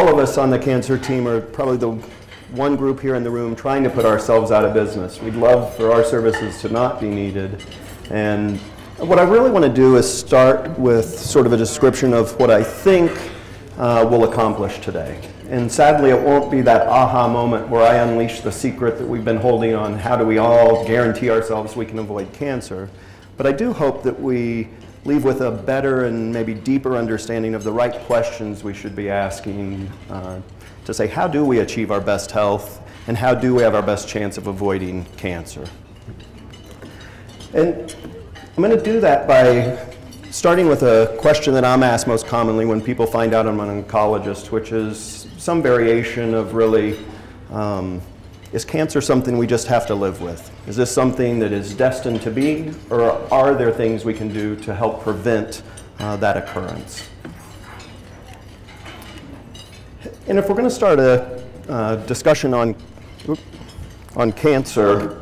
all of us on the cancer team are probably the one group here in the room trying to put ourselves out of business. We'd love for our services to not be needed. And what I really want to do is start with sort of a description of what I think uh, we'll accomplish today. And sadly, it won't be that aha moment where I unleash the secret that we've been holding on how do we all guarantee ourselves we can avoid cancer. But I do hope that we leave with a better and maybe deeper understanding of the right questions we should be asking uh, to say how do we achieve our best health and how do we have our best chance of avoiding cancer. And I'm going to do that by starting with a question that I'm asked most commonly when people find out I'm an oncologist, which is some variation of really, um, is cancer something we just have to live with? Is this something that is destined to be, or are there things we can do to help prevent uh, that occurrence? And if we're going to start a uh, discussion on, on cancer,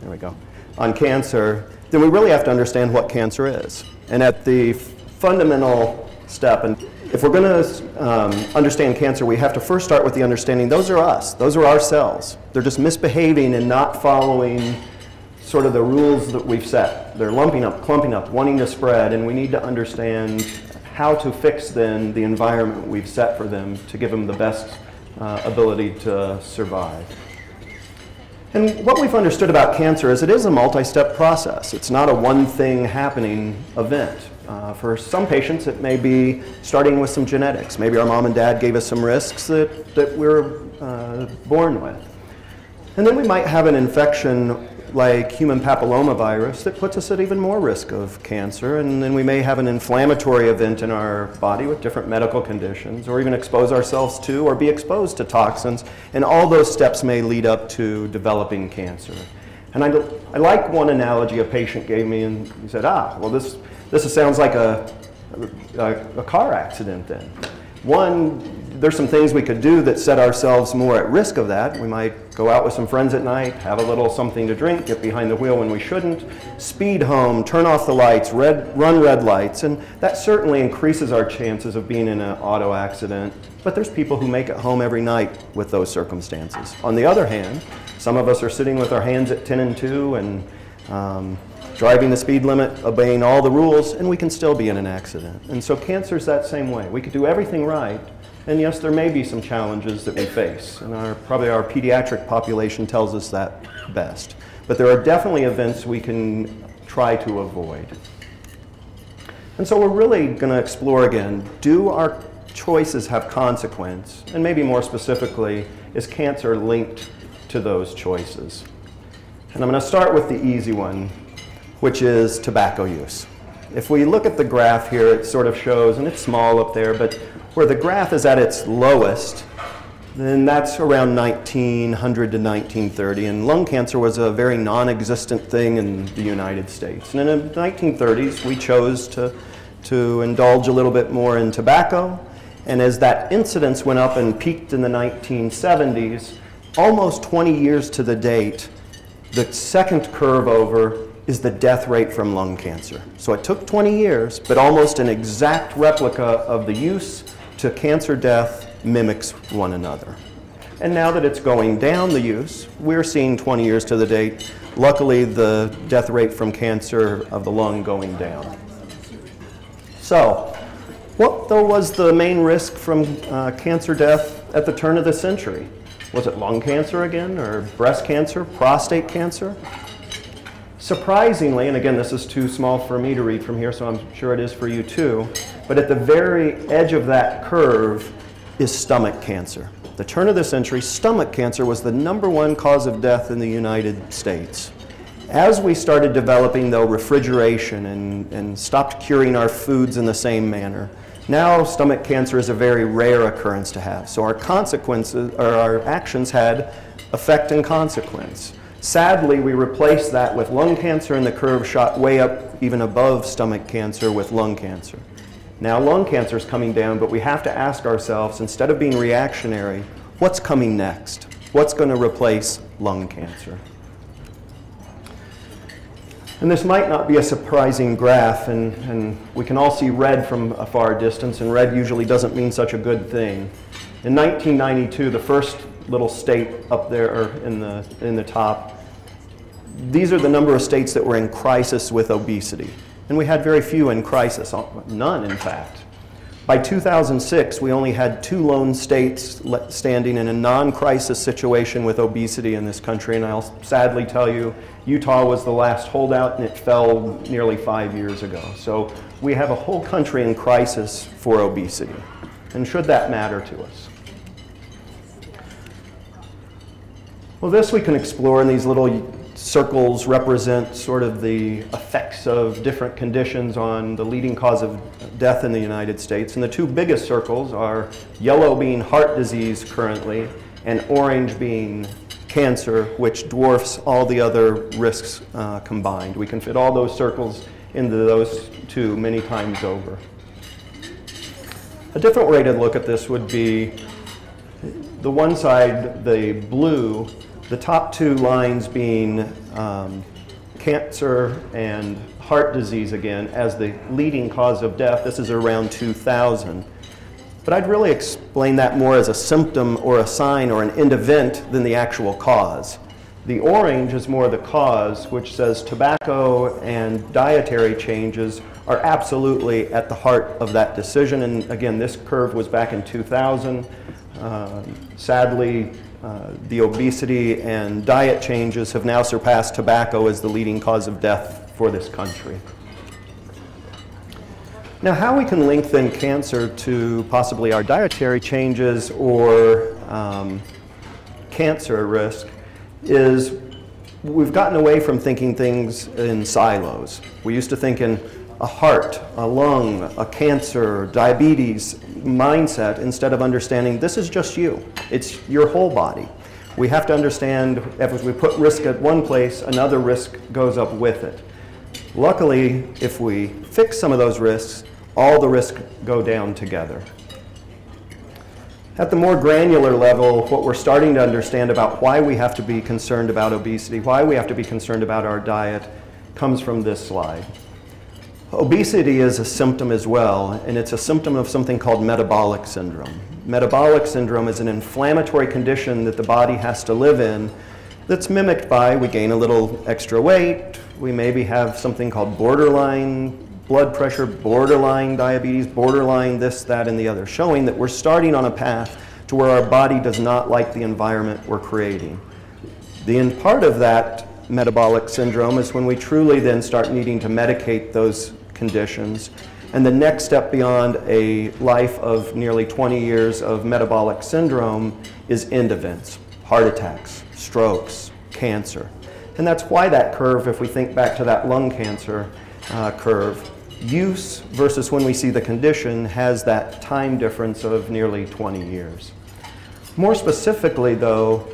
there we go, on cancer, then we really have to understand what cancer is. And at the fundamental step, and if we're going to um, understand cancer, we have to first start with the understanding those are us, those are our cells. They're just misbehaving and not following sort of the rules that we've set. They're lumping up, clumping up, wanting to spread, and we need to understand how to fix then the environment we've set for them to give them the best uh, ability to survive. And what we've understood about cancer is it is a multi-step process. It's not a one thing happening event. Uh, for some patients, it may be starting with some genetics. Maybe our mom and dad gave us some risks that, that we're uh, born with. And then we might have an infection like human papillomavirus that puts us at even more risk of cancer. And then we may have an inflammatory event in our body with different medical conditions, or even expose ourselves to or be exposed to toxins. And all those steps may lead up to developing cancer. And I, I like one analogy a patient gave me, and he said, ah, well, this, this sounds like a, a, a car accident then. One, there's some things we could do that set ourselves more at risk of that. We might go out with some friends at night, have a little something to drink, get behind the wheel when we shouldn't, speed home, turn off the lights, red, run red lights, and that certainly increases our chances of being in an auto accident. But there's people who make it home every night with those circumstances. On the other hand, some of us are sitting with our hands at 10 and 2 and um, driving the speed limit, obeying all the rules, and we can still be in an accident. And so cancer's that same way. We could do everything right, and yes, there may be some challenges that we face, and our, probably our pediatric population tells us that best. But there are definitely events we can try to avoid. And so we're really going to explore again, do our choices have consequence? And maybe more specifically, is cancer linked to those choices? And I'm going to start with the easy one, which is tobacco use. If we look at the graph here, it sort of shows, and it's small up there, but where the graph is at its lowest, then that's around 1900 to 1930. And lung cancer was a very non-existent thing in the United States. And in the 1930s, we chose to, to indulge a little bit more in tobacco. And as that incidence went up and peaked in the 1970s, almost 20 years to the date, the second curve over is the death rate from lung cancer. So it took 20 years, but almost an exact replica of the use to cancer death mimics one another. And now that it's going down the use, we're seeing 20 years to the date, luckily the death rate from cancer of the lung going down. So, what though was the main risk from uh, cancer death at the turn of the century? Was it lung cancer again, or breast cancer, prostate cancer? Surprisingly, and again, this is too small for me to read from here, so I'm sure it is for you too, but at the very edge of that curve is stomach cancer. The turn of the century, stomach cancer was the number one cause of death in the United States. As we started developing, though, refrigeration and, and stopped curing our foods in the same manner, now stomach cancer is a very rare occurrence to have. So our consequences, or our actions had effect and consequence. Sadly, we replaced that with lung cancer, and the curve shot way up even above stomach cancer with lung cancer. Now, lung cancer is coming down, but we have to ask ourselves instead of being reactionary, what's coming next? What's going to replace lung cancer? And this might not be a surprising graph, and, and we can all see red from a far distance, and red usually doesn't mean such a good thing. In 1992, the first little state up there in the, in the top, these are the number of states that were in crisis with obesity. And we had very few in crisis, uh, none in fact. By 2006, we only had two lone states standing in a non-crisis situation with obesity in this country, and I'll sadly tell you, Utah was the last holdout and it fell nearly five years ago. So we have a whole country in crisis for obesity. And should that matter to us? Well, this we can explore and these little circles represent sort of the effects of different conditions on the leading cause of death in the United States. And the two biggest circles are yellow being heart disease currently, and orange being cancer, which dwarfs all the other risks uh, combined. We can fit all those circles into those two many times over. A different way to look at this would be the one side, the blue, the top two lines being um, cancer and heart disease again as the leading cause of death. This is around 2000. But I'd really explain that more as a symptom or a sign or an end event than the actual cause. The orange is more the cause, which says tobacco and dietary changes are absolutely at the heart of that decision. And again, this curve was back in 2000. Uh, sadly, uh, the obesity and diet changes have now surpassed tobacco as the leading cause of death for this country. Now, how we can link then cancer to possibly our dietary changes or um, cancer risk is we've gotten away from thinking things in silos. We used to think in a heart, a lung, a cancer, diabetes mindset instead of understanding this is just you. It's your whole body. We have to understand if we put risk at one place, another risk goes up with it. Luckily, if we fix some of those risks, all the risks go down together. At the more granular level, what we're starting to understand about why we have to be concerned about obesity, why we have to be concerned about our diet, comes from this slide. Obesity is a symptom as well, and it's a symptom of something called metabolic syndrome. Metabolic syndrome is an inflammatory condition that the body has to live in that's mimicked by we gain a little extra weight, we maybe have something called borderline blood pressure, borderline diabetes, borderline this, that, and the other, showing that we're starting on a path to where our body does not like the environment we're creating. The end part of that metabolic syndrome is when we truly then start needing to medicate those conditions. And the next step beyond a life of nearly 20 years of metabolic syndrome is end events, heart attacks, strokes, cancer. And that's why that curve, if we think back to that lung cancer uh, curve, use versus when we see the condition has that time difference of nearly 20 years. More specifically, though,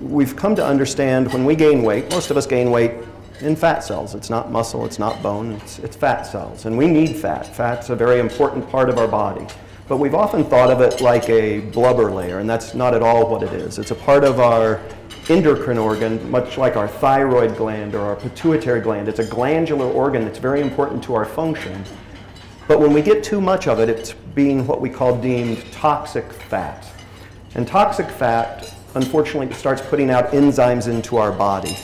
we've come to understand when we gain weight, most of us gain weight in fat cells. It's not muscle, it's not bone, it's, it's fat cells. And we need fat. Fat's a very important part of our body. But we've often thought of it like a blubber layer, and that's not at all what it is. It's a part of our endocrine organ, much like our thyroid gland or our pituitary gland. It's a glandular organ that's very important to our function. But when we get too much of it, it's being what we call deemed toxic fat. And toxic fat, unfortunately, starts putting out enzymes into our body.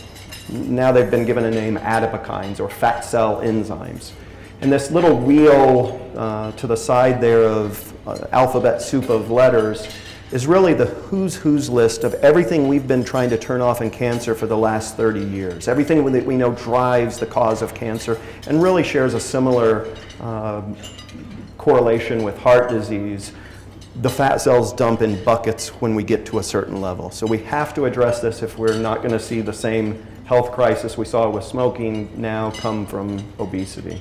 Now they've been given a name adipokines or fat cell enzymes. And this little wheel uh, to the side there of uh, alphabet soup of letters is really the who's who's list of everything we've been trying to turn off in cancer for the last 30 years. Everything that we know drives the cause of cancer and really shares a similar uh, correlation with heart disease. The fat cells dump in buckets when we get to a certain level. So we have to address this if we're not going to see the same health crisis we saw with smoking now come from obesity.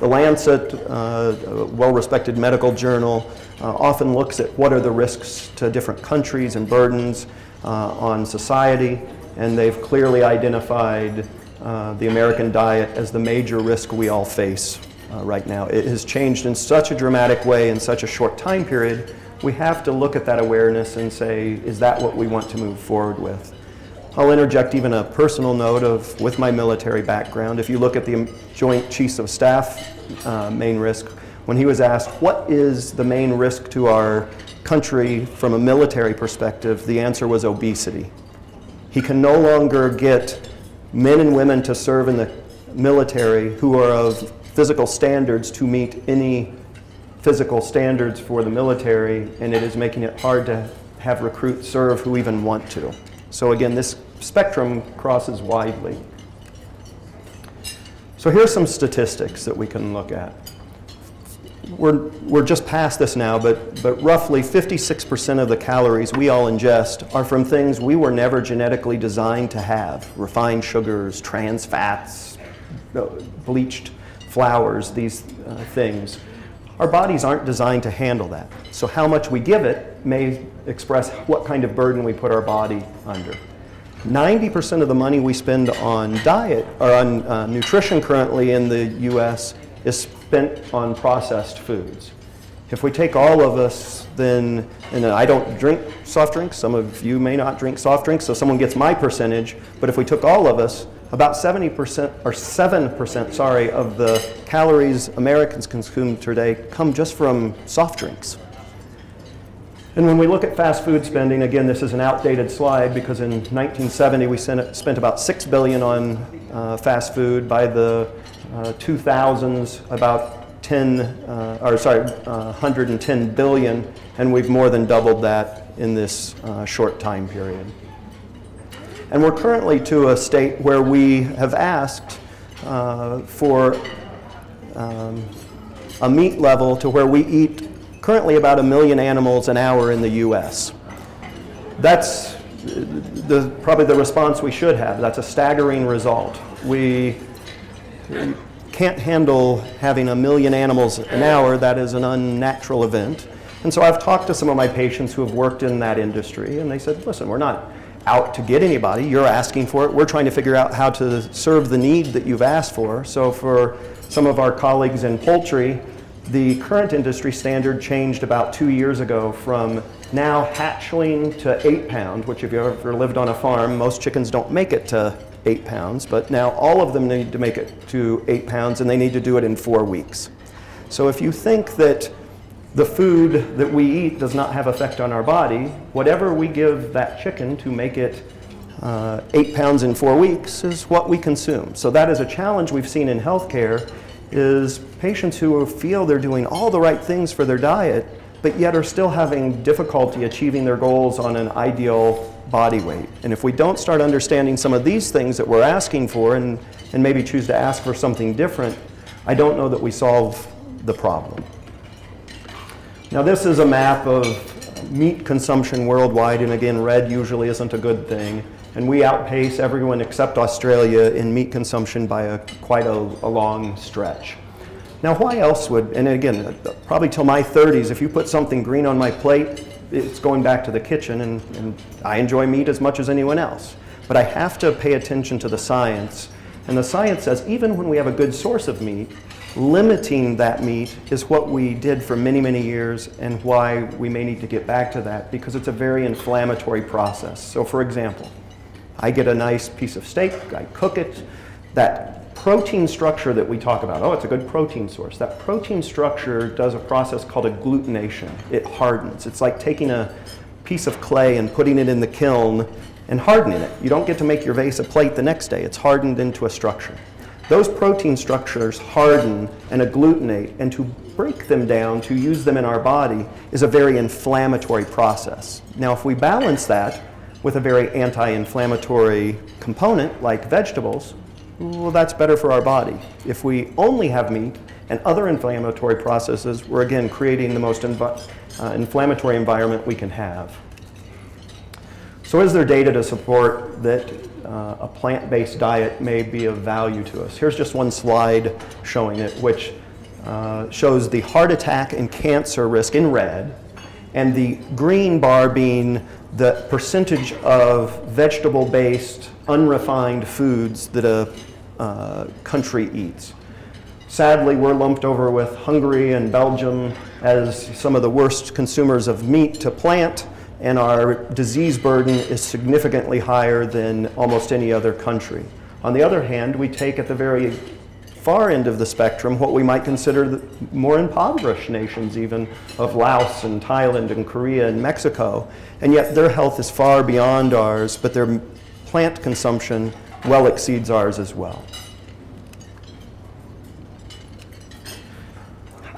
The Lancet, uh, well-respected medical journal, uh, often looks at what are the risks to different countries and burdens uh, on society, and they've clearly identified uh, the American diet as the major risk we all face uh, right now. It has changed in such a dramatic way in such a short time period, we have to look at that awareness and say, is that what we want to move forward with? I'll interject even a personal note of, with my military background, if you look at the Joint Chiefs of Staff uh, main risk, when he was asked, what is the main risk to our country from a military perspective, the answer was obesity. He can no longer get men and women to serve in the military who are of physical standards to meet any physical standards for the military, and it is making it hard to have recruits serve who even want to. So again, this spectrum crosses widely. So here's some statistics that we can look at. We're, we're just past this now, but, but roughly 56% of the calories we all ingest are from things we were never genetically designed to have. Refined sugars, trans fats, uh, bleached flours, these uh, things. Our bodies aren't designed to handle that. So how much we give it may express what kind of burden we put our body under. 90% of the money we spend on diet or on uh, nutrition currently in the US is spent on processed foods. If we take all of us, then, and I don't drink soft drinks, some of you may not drink soft drinks, so someone gets my percentage, but if we took all of us, about 70% or 7%, sorry, of the calories Americans consume today come just from soft drinks. And when we look at fast food spending, again, this is an outdated slide because in 1970 we spent about 6 billion on uh, fast food. By the uh, 2000s, about 10, uh, or sorry, 110 uh, billion, and we've more than doubled that in this uh, short time period. And we're currently to a state where we have asked uh, for um, a meat level to where we eat currently about a million animals an hour in the US. That's the, probably the response we should have. That's a staggering result. We can't handle having a million animals an hour. That is an unnatural event. And so I've talked to some of my patients who have worked in that industry, and they said, listen, we're not out to get anybody. You're asking for it. We're trying to figure out how to serve the need that you've asked for. So for some of our colleagues in poultry, the current industry standard changed about two years ago from now hatchling to eight pound, which if you've ever lived on a farm, most chickens don't make it to eight pounds, but now all of them need to make it to eight pounds and they need to do it in four weeks. So if you think that the food that we eat does not have effect on our body, whatever we give that chicken to make it uh, eight pounds in four weeks is what we consume. So that is a challenge we've seen in healthcare is patients who feel they're doing all the right things for their diet, but yet are still having difficulty achieving their goals on an ideal body weight. And if we don't start understanding some of these things that we're asking for and, and maybe choose to ask for something different, I don't know that we solve the problem. Now this is a map of meat consumption worldwide, and again, red usually isn't a good thing and we outpace everyone except Australia in meat consumption by a, quite a, a long stretch. Now, why else would, and again, uh, probably till my 30s, if you put something green on my plate, it's going back to the kitchen, and, and I enjoy meat as much as anyone else. But I have to pay attention to the science. And the science says even when we have a good source of meat, limiting that meat is what we did for many, many years and why we may need to get back to that because it's a very inflammatory process. So, for example, I get a nice piece of steak, I cook it. That protein structure that we talk about, oh, it's a good protein source. That protein structure does a process called agglutination. It hardens. It's like taking a piece of clay and putting it in the kiln and hardening it. You don't get to make your vase a plate the next day. It's hardened into a structure. Those protein structures harden and agglutinate, and to break them down, to use them in our body, is a very inflammatory process. Now, if we balance that with a very anti-inflammatory component like vegetables, well, that's better for our body. If we only have meat and other inflammatory processes, we're again creating the most uh, inflammatory environment we can have. So is there data to support that uh, a plant-based diet may be of value to us? Here's just one slide showing it, which uh, shows the heart attack and cancer risk in red, and the green bar being the percentage of vegetable-based, unrefined foods that a uh, country eats. Sadly, we're lumped over with Hungary and Belgium as some of the worst consumers of meat to plant, and our disease burden is significantly higher than almost any other country. On the other hand, we take at the very far end of the spectrum, what we might consider the more impoverished nations, even of Laos and Thailand and Korea and Mexico. And yet their health is far beyond ours, but their plant consumption well exceeds ours as well.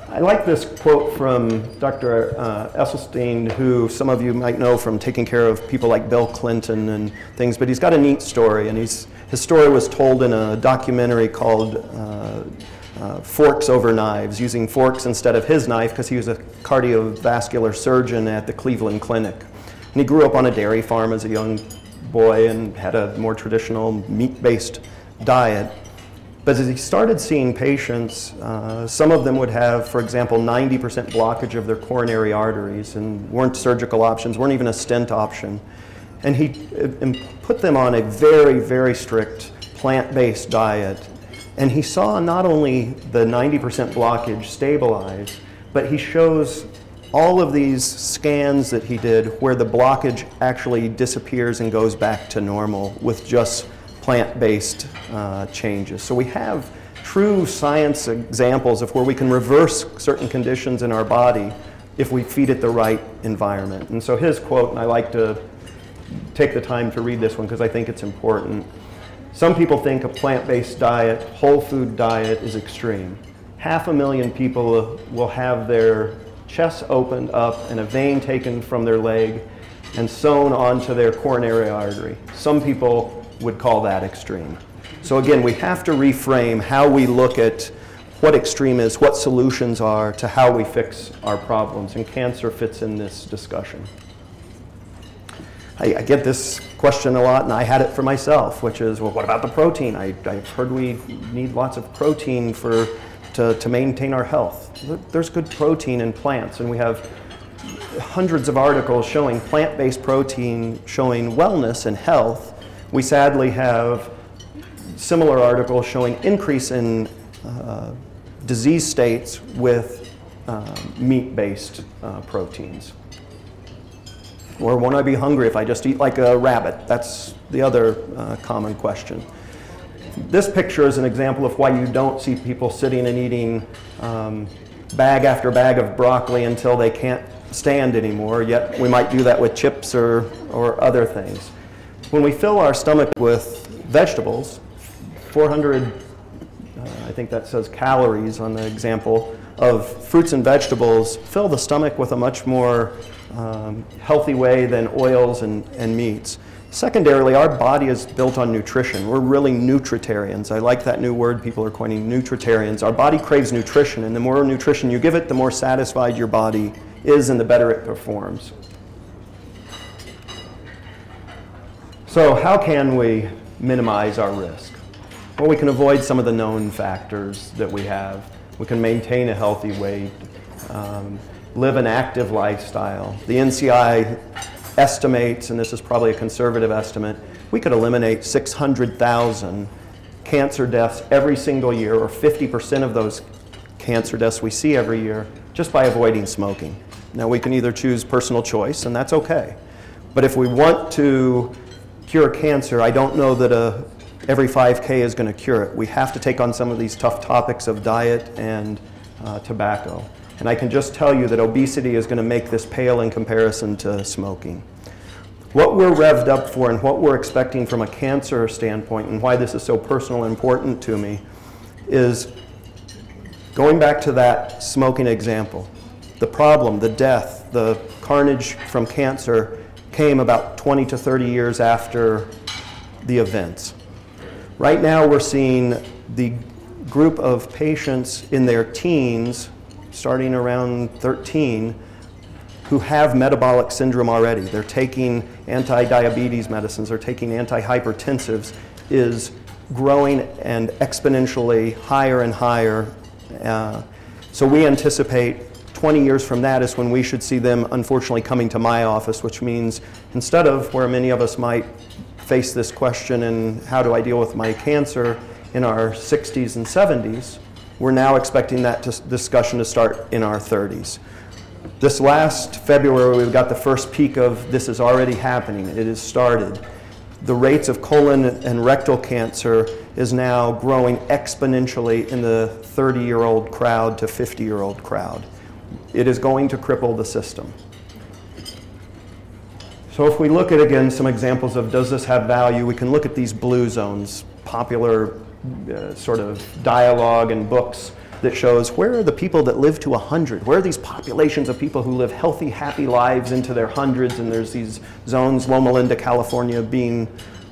I like this quote from Dr. Uh, Esselstyn, who some of you might know from taking care of people like Bill Clinton and things, but he's got a neat story, and his story was told in a documentary called uh, uh, Forks Over Knives, using forks instead of his knife because he was a cardiovascular surgeon at the Cleveland Clinic. And he grew up on a dairy farm as a young boy and had a more traditional meat-based diet. But as he started seeing patients, uh, some of them would have, for example, 90% blockage of their coronary arteries and weren't surgical options, weren't even a stent option. And he uh, put them on a very, very strict plant-based diet. And he saw not only the 90% blockage stabilize, but he shows all of these scans that he did where the blockage actually disappears and goes back to normal with just plant-based uh, changes. So we have true science examples of where we can reverse certain conditions in our body if we feed it the right environment. And so his quote, and I like to take the time to read this one because I think it's important. Some people think a plant-based diet, whole food diet is extreme. Half a million people will have their chest opened up and a vein taken from their leg and sewn onto their coronary artery. Some people would call that extreme. So again, we have to reframe how we look at what extreme is, what solutions are to how we fix our problems, and cancer fits in this discussion. I, I, get this question a lot, and I had it for myself, which is, well, what about the protein? I, have heard we need lots of protein for, to, to maintain our health. There's good protein in plants, and we have hundreds of articles showing plant-based protein showing wellness and health we sadly have similar articles showing increase in uh, disease states with uh, meat-based uh, proteins. Or won't I be hungry if I just eat like a rabbit? That's the other uh, common question. This picture is an example of why you don't see people sitting and eating um, bag after bag of broccoli until they can't stand anymore, yet we might do that with chips or, or other things. When we fill our stomach with vegetables, 400, uh, I think that says calories on the example, of fruits and vegetables fill the stomach with a much more um, healthy way than oils and, and meats. Secondarily, our body is built on nutrition. We're really nutritarians. I like that new word people are coining, nutritarians. Our body craves nutrition, and the more nutrition you give it, the more satisfied your body is and the better it performs. So how can we minimize our risk? Well, we can avoid some of the known factors that we have. We can maintain a healthy weight, um, live an active lifestyle. The NCI estimates, and this is probably a conservative estimate, we could eliminate 600,000 cancer deaths every single year, or 50% of those cancer deaths we see every year, just by avoiding smoking. Now, we can either choose personal choice, and that's okay. But if we want to cure cancer, I don't know that a, every 5K is going to cure it. We have to take on some of these tough topics of diet and uh, tobacco. And I can just tell you that obesity is going to make this pale in comparison to smoking. What we're revved up for and what we're expecting from a cancer standpoint and why this is so personal and important to me is going back to that smoking example. The problem, the death, the carnage from cancer came about 20 to 30 years after the events. Right now we're seeing the group of patients in their teens, starting around 13, who have metabolic syndrome already. They're taking anti-diabetes medicines, they're taking antihypertensives, is growing and exponentially higher and higher. Uh, so we anticipate 20 years from that is when we should see them unfortunately coming to my office, which means instead of where many of us might face this question and how do I deal with my cancer in our 60s and 70s, we're now expecting that discussion to start in our 30s. This last February, we got the first peak of this is already happening. It has started. the rates of colon and rectal cancer is now growing exponentially in the 30 year old crowd to 50 year old crowd. It is going to cripple the system. So if we look at again some examples of does this have value, we can look at these blue zones, popular uh, sort of dialogue and books that shows where are the people that live to 100? Where are these populations of people who live healthy, happy lives into their hundreds? And there's these zones, Loma Linda, California being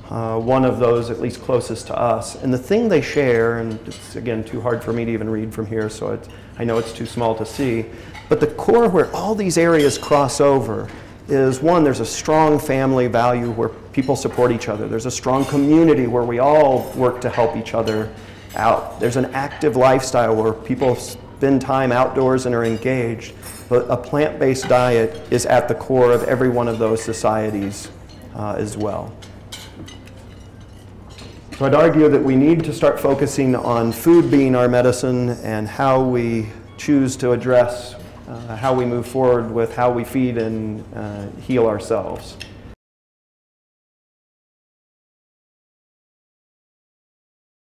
uh, one of those at least closest to us. And the thing they share, and it's again too hard for me to even read from here, so I know it's too small to see, but the core where all these areas cross over is one, there's a strong family value where people support each other. There's a strong community where we all work to help each other out. There's an active lifestyle where people spend time outdoors and are engaged. But a plant based diet is at the core of every one of those societies uh, as well. So I'd argue that we need to start focusing on food being our medicine and how we choose to address how we move forward with how we feed and uh, heal ourselves.